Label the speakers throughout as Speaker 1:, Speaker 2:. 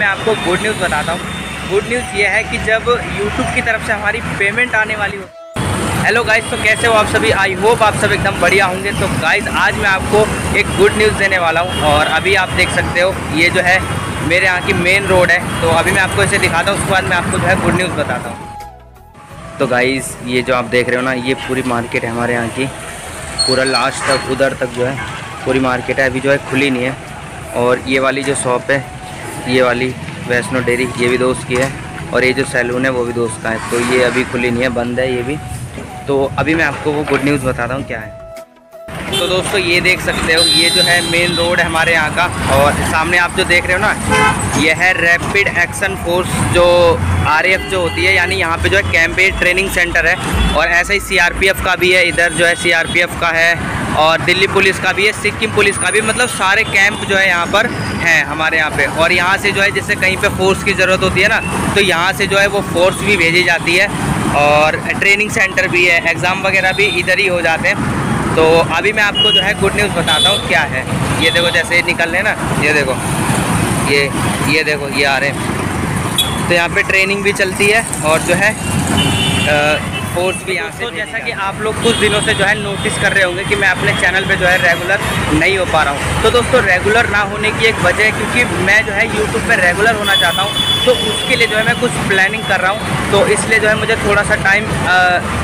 Speaker 1: मैं आपको good news बताता हूँ। गुड न्यूज़ ये है कि जब यूट्यूब की तरफ़ से हमारी पेमेंट आने वाली हो। हेलो गाइस तो कैसे हो आप सभी? आई होप आप सब एकदम बढ़िया होंगे। तो गाइस आज मैं आपको एक गुड न्यूज़ देने वाला हूँ और अभी आप देख सकते हो, ये जो है मेरे यहाँ की मेन रोड है। तो अभी मैं आपको इसे दिखाता हूँ, उसके बाद मैं आपको जो है गुड न्यूज़ बताता हूँ। तो गाइस ये जो आप देख रहे हो ना, ये पूरी मार्केट है हमारे यहाँ की। पूरा लास्ट तक, उधर तक जो है पूरी मार्केट है। अभी जो है खुली नहीं है। और ये वाली जो शॉप है ये वाली वैष्णो डेयरी ये भी दोस्त की है। और ये जो सैलून है, वो भी दोस्त का है। तो ये अभी खुली नहीं है, बंद है ये भी। तो अभी मैं आपको वो गुड न्यूज़ बताता हूँ, क्या है। तो दोस्तों ये देख सकते हो, ये जो है मेन रोड है हमारे यहाँ का। और सामने आप जो देख रहे हो ना, यह है रैपिड एक्शन फोर्स जो आरएएफ जो होती है, यानी यहाँ पे जो है कैंपे ट्रेनिंग सेंटर है। और ऐसा ही सीआरपीएफ का भी है, इधर जो है सीआरपीएफ का है, और दिल्ली पुलिस का भी है, सिक्किम पुलिस का भी मतलब सारे कैंप जो है यहाँ पर हैं हमारे यहाँ पे। और यहाँ से जो है, जैसे कहीं पे फोर्स की ज़रूरत होती है ना तो यहाँ से जो है वो फोर्स भी भेजी जाती है। और ट्रेनिंग सेंटर भी है एग्ज़ाम वगैरह भी इधर ही हो जाते हैं। तो अभी मैं आपको जो है गुड न्यूज़ बताता हूँ क्या है। ये देखो जैसे निकल रहे ना, ये देखो। ये ये देखो, ये आ रहे हैं। तो यहाँ पे ट्रेनिंग भी चलती है और जो है फोर्स भी यहाँ से तो जैसा कि आप लोग कुछ दिनों से जो है नोटिस कर रहे होंगे कि मैं अपने चैनल पे जो है रेगुलर नहीं हो पा रहा हूँ। तो दोस्तों रेगुलर ना होने की एक वजह है क्योंकि मैं जो है यूट्यूब पे रेगुलर होना चाहता हूँ तो उसके लिए जो है मैं कुछ प्लानिंग कर रहा हूँ। तो इसलिए जो है मुझे थोड़ा सा टाइम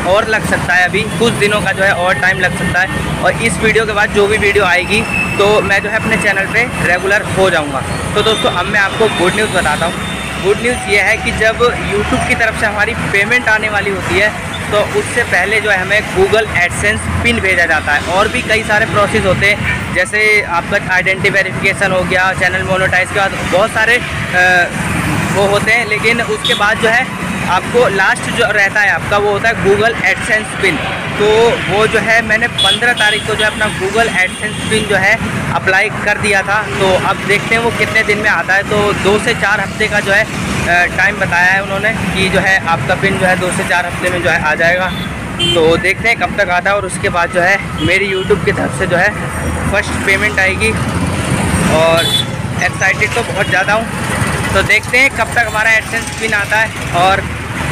Speaker 1: और लग सकता है अभी। कुछ दिनों का जो है और टाइम लग सकता है। और इस वीडियो के बाद जो भी वीडियो आएगी तो मैं जो है अपने चैनल पर रेगुलर हो जाऊँगा। तो दोस्तों अब मैं आपको गुड न्यूज़ बताता हूँ। गुड न्यूज़ ये है कि जब यूट्यूब की तरफ़ से हमारी पेमेंट आने वाली होती है तो उससे पहले जो है हमें गूगल एडसेंस पिन भेजा जाता है। और भी कई सारे प्रोसेस होते हैं। जैसे आपका आइडेंटिटी वेरिफिकेशन हो गया चैनल मोनोटाइज के बाद बहुत सारे वो होते हैं। लेकिन उसके बाद जो है, आपको लास्ट जो रहता है आपका, वो होता है गूगल एडसेंस पिन। तो वो जो है, मैंने 15 तारीख को जो है अपना गूगल एडसेंस पिन जो है अप्लाई कर दिया था। तो अब देखते हैं वो कितने दिन में आता है। तो दो से चार हफ़्ते का जो है टाइम बताया है उन्होंने कि जो है आपका पिन जो है दो से चार हफ़्ते में जो है आ जाएगा। तो देखते हैं कब तक आता है और उसके बाद जो है मेरी यूट्यूब की तरफ़ से जो है फ़र्स्ट पेमेंट आएगी। और एक्साइटेड तो बहुत ज़्यादा हूँ। तो देखते हैं कब तक हमारा एडसेंस पिन आता है और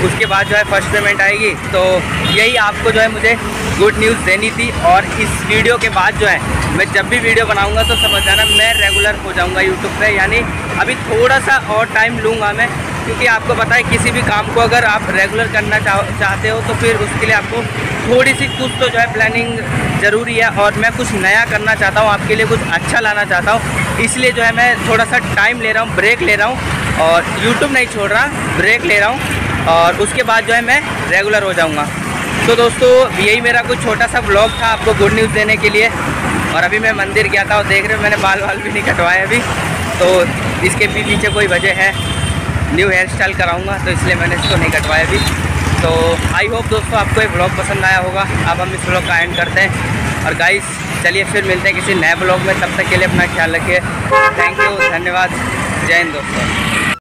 Speaker 1: उसके बाद जो है फ़र्स्ट पेमेंट आएगी। तो यही आपको जो है मुझे गुड न्यूज़ देनी थी और इस वीडियो के बाद जो है, मैं जब भी वीडियो बनाऊँगा तो समझ जाना मैं रेगुलर हो जाऊँगा यूट्यूब पे। यानी अभी थोड़ा सा और टाइम लूँगा मैं, क्योंकि आपको पता है किसी भी काम को अगर आप रेगुलर करना चाह, चाहते हो तो फिर उसके लिए आपको थोड़ी सी कुछ तो जो है प्लानिंग ज़रूरी है और मैं कुछ नया करना चाहता हूँ, आपके लिए कुछ अच्छा लाना चाहता हूँ। इसलिए जो है मैं थोड़ा सा टाइम ले रहा हूँ ब्रेक ले रहा हूँ और यूट्यूब नहीं छोड़ रहा ब्रेक ले रहा हूँ। और उसके बाद जो है मैं रेगुलर हो जाऊँगा। तो दोस्तों, यही मेरा कुछ छोटा सा ब्लॉग था आपको गुड न्यूज़ देने के लिए। और अभी मैं मंदिर गया था और देख रहे हो मैंने बाल वाल भी नहीं कटवाए अभी। तो इसके भी पीछे कोई वजह है न्यू हेयर स्टाइल कराऊँगा तो इसलिए मैंने इसको नहीं कटवाया अभी। तो आई होप दोस्तों आपको ये ब्लॉग पसंद आया होगा। अब हम इस ब्लॉग का एंड करते हैं। और गाइस चलिए फिर मिलते हैं किसी नए ब्लॉग में। तब तक के लिए अपना ख्याल रखिए। थैंक यू धन्यवाद। जय हिंद दोस्तों।